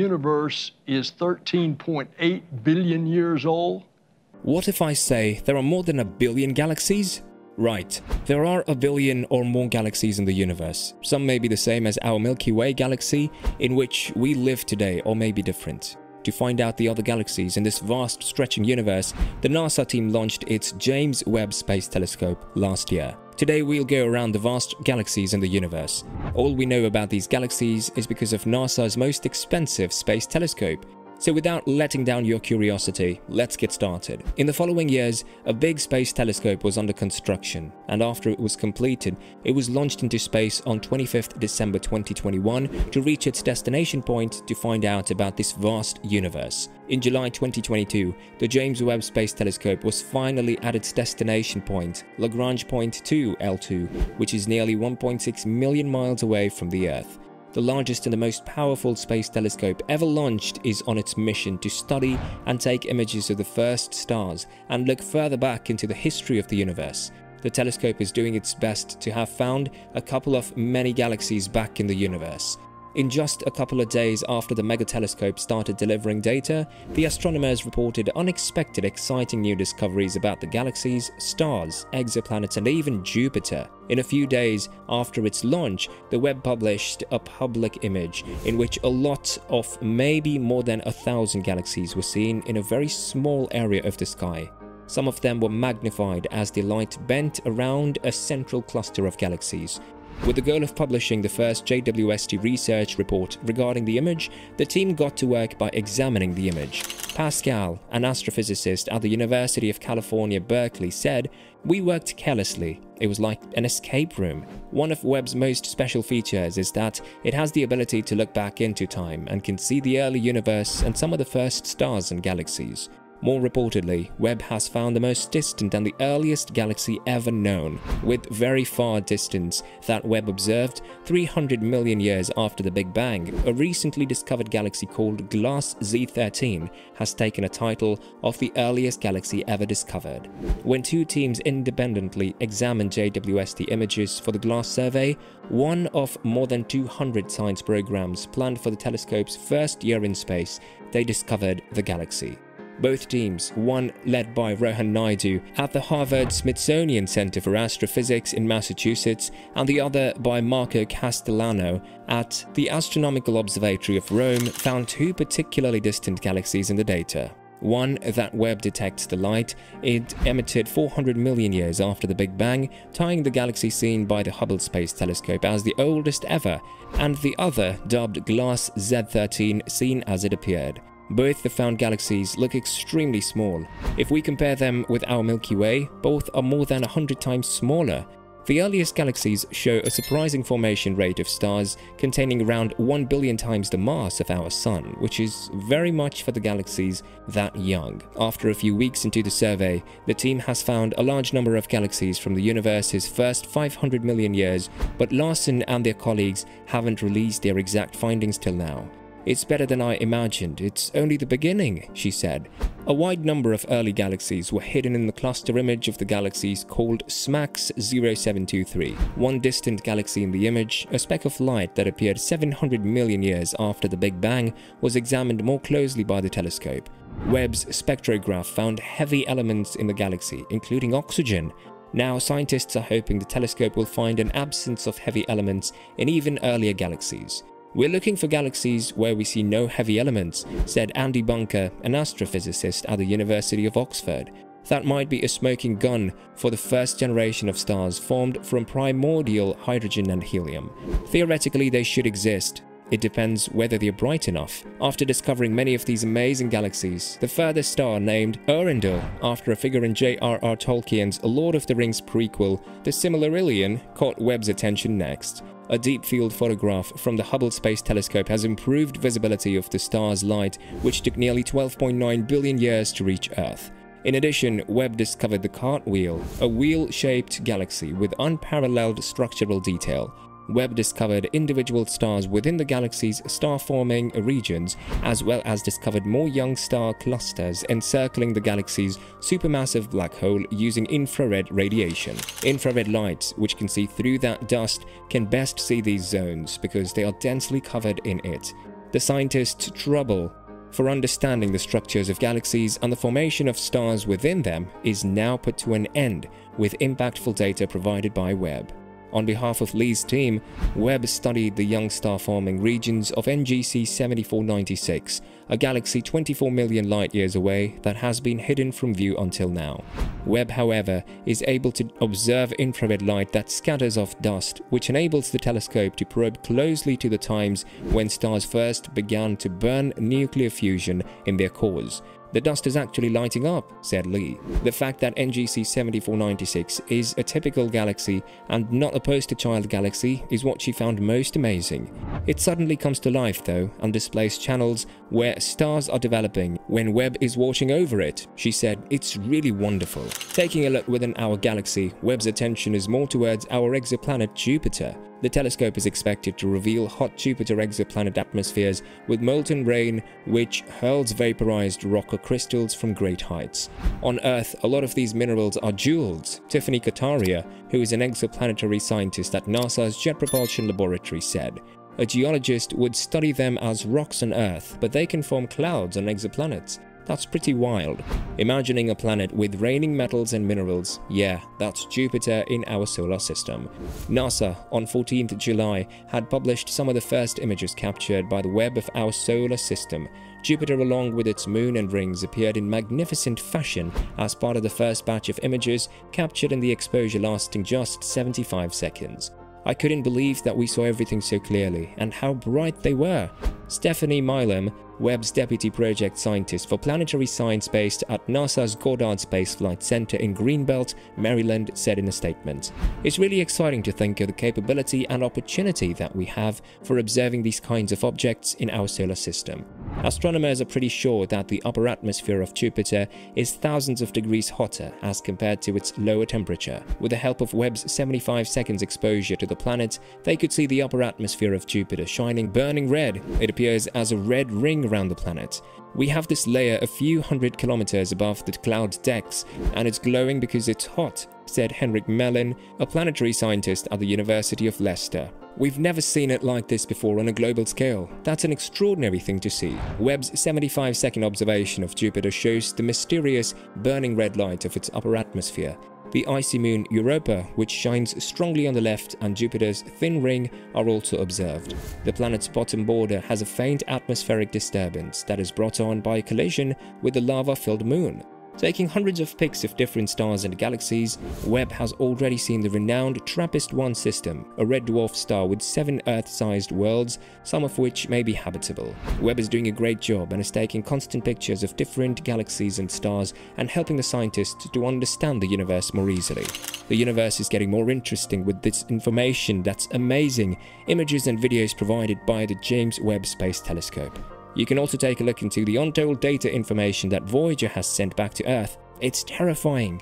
universe is 13.8 billion years old? What if I say there are more than a billion galaxies? Right, there are a billion or more galaxies in the universe. Some may be the same as our Milky Way galaxy, in which we live today, or may be different. To find out the other galaxies in this vast stretching universe, the NASA team launched its James Webb Space Telescope last year. Today we'll go around the vast galaxies in the universe. All we know about these galaxies is because of NASA's most expensive space telescope, so without letting down your curiosity, let's get started. In the following years, a big space telescope was under construction, and after it was completed, it was launched into space on 25th December 2021 to reach its destination point to find out about this vast universe. In July 2022, the James Webb Space Telescope was finally at its destination point, Lagrange Point 2 L2, which is nearly 1.6 million miles away from the Earth. The largest and the most powerful space telescope ever launched is on its mission to study and take images of the first stars and look further back into the history of the universe. The telescope is doing its best to have found a couple of many galaxies back in the universe. In just a couple of days after the megatelescope started delivering data, the astronomers reported unexpected exciting new discoveries about the galaxies, stars, exoplanets and even Jupiter. In a few days after its launch, the web published a public image in which a lot of maybe more than a thousand galaxies were seen in a very small area of the sky. Some of them were magnified as the light bent around a central cluster of galaxies, with the goal of publishing the first JWST research report regarding the image, the team got to work by examining the image. Pascal, an astrophysicist at the University of California, Berkeley, said, We worked carelessly. It was like an escape room. One of Webb's most special features is that it has the ability to look back into time and can see the early universe and some of the first stars and galaxies. More reportedly, Webb has found the most distant and the earliest galaxy ever known, with very far distance that Webb observed 300 million years after the Big Bang. A recently discovered galaxy called GLASS Z13 has taken a title of the earliest galaxy ever discovered. When two teams independently examined JWST images for the GLASS survey, one of more than 200 science programs planned for the telescope's first year in space, they discovered the galaxy. Both teams, one led by Rohan Naidu at the Harvard Smithsonian Center for Astrophysics in Massachusetts, and the other by Marco Castellano at the Astronomical Observatory of Rome, found two particularly distant galaxies in the data. One that Webb detects the light, it emitted 400 million years after the Big Bang, tying the galaxy seen by the Hubble Space Telescope as the oldest ever, and the other dubbed GLASS Z13 seen as it appeared. Both the found galaxies look extremely small. If we compare them with our Milky Way, both are more than 100 times smaller. The earliest galaxies show a surprising formation rate of stars containing around 1 billion times the mass of our Sun, which is very much for the galaxies that young. After a few weeks into the survey, the team has found a large number of galaxies from the universe's first 500 million years, but Larson and their colleagues haven't released their exact findings till now. It's better than I imagined. It's only the beginning, she said. A wide number of early galaxies were hidden in the cluster image of the galaxies called SMACS 0723. One distant galaxy in the image, a speck of light that appeared 700 million years after the Big Bang, was examined more closely by the telescope. Webb's spectrograph found heavy elements in the galaxy, including oxygen, now, scientists are hoping the telescope will find an absence of heavy elements in even earlier galaxies. We're looking for galaxies where we see no heavy elements, said Andy Bunker, an astrophysicist at the University of Oxford. That might be a smoking gun for the first generation of stars formed from primordial hydrogen and helium. Theoretically, they should exist. It depends whether they're bright enough. After discovering many of these amazing galaxies, the furthest star named Earendel, after a figure in J.R.R. Tolkien's Lord of the Rings prequel, the Silmarillion, caught Webb's attention next. A deep field photograph from the Hubble Space Telescope has improved visibility of the star's light, which took nearly 12.9 billion years to reach Earth. In addition, Webb discovered the Cartwheel, a wheel-shaped galaxy with unparalleled structural detail. Webb discovered individual stars within the galaxy's star-forming regions, as well as discovered more young star clusters encircling the galaxy's supermassive black hole using infrared radiation. Infrared lights, which can see through that dust, can best see these zones because they are densely covered in it. The scientists' trouble for understanding the structures of galaxies and the formation of stars within them is now put to an end with impactful data provided by Webb. On behalf of Lee's team, Webb studied the young star-forming regions of NGC 7496, a galaxy 24 million light-years away that has been hidden from view until now. Webb, however, is able to observe infrared light that scatters off dust, which enables the telescope to probe closely to the times when stars first began to burn nuclear fusion in their cores. The dust is actually lighting up, said Lee. The fact that NGC 7496 is a typical galaxy and not a poster child galaxy is what she found most amazing. It suddenly comes to life though and displays channels where stars are developing when Webb is watching over it. She said, it's really wonderful. Taking a look within our galaxy, Webb's attention is more towards our exoplanet Jupiter. The telescope is expected to reveal hot Jupiter exoplanet atmospheres with molten rain which hurls vaporized rock or crystals from great heights. On Earth, a lot of these minerals are jewels, Tiffany Kataria, who is an exoplanetary scientist at NASA's Jet Propulsion Laboratory said. A geologist would study them as rocks on Earth, but they can form clouds on exoplanets. That's pretty wild. Imagining a planet with raining metals and minerals, yeah, that's Jupiter in our solar system. NASA, on 14th July, had published some of the first images captured by the Webb of our solar system. Jupiter along with its moon and rings appeared in magnificent fashion as part of the first batch of images captured in the exposure lasting just 75 seconds. I couldn't believe that we saw everything so clearly and how bright they were. Stephanie Milam, Webb's deputy project scientist for planetary science based at NASA's Goddard Space Flight Center in Greenbelt, Maryland, said in a statement. It's really exciting to think of the capability and opportunity that we have for observing these kinds of objects in our solar system. Astronomers are pretty sure that the upper atmosphere of Jupiter is thousands of degrees hotter as compared to its lower temperature. With the help of Webb's 75 seconds exposure to the planet, they could see the upper atmosphere of Jupiter shining burning red. It appears as a red ring around the planet. We have this layer a few hundred kilometers above the cloud decks, and it's glowing because it's hot, said Henrik Melin, a planetary scientist at the University of Leicester. We've never seen it like this before on a global scale. That's an extraordinary thing to see. Webb's 75 second observation of Jupiter shows the mysterious burning red light of its upper atmosphere. The icy moon Europa, which shines strongly on the left, and Jupiter's thin ring are also observed. The planet's bottom border has a faint atmospheric disturbance that is brought on by a collision with the lava-filled moon. Taking hundreds of pics of different stars and galaxies, Webb has already seen the renowned TRAPPIST-1 system, a red dwarf star with seven Earth-sized worlds, some of which may be habitable. Webb is doing a great job and is taking constant pictures of different galaxies and stars and helping the scientists to understand the universe more easily. The universe is getting more interesting with this information that's amazing, images and videos provided by the James Webb Space Telescope. You can also take a look into the untold data information that Voyager has sent back to Earth. It's terrifying.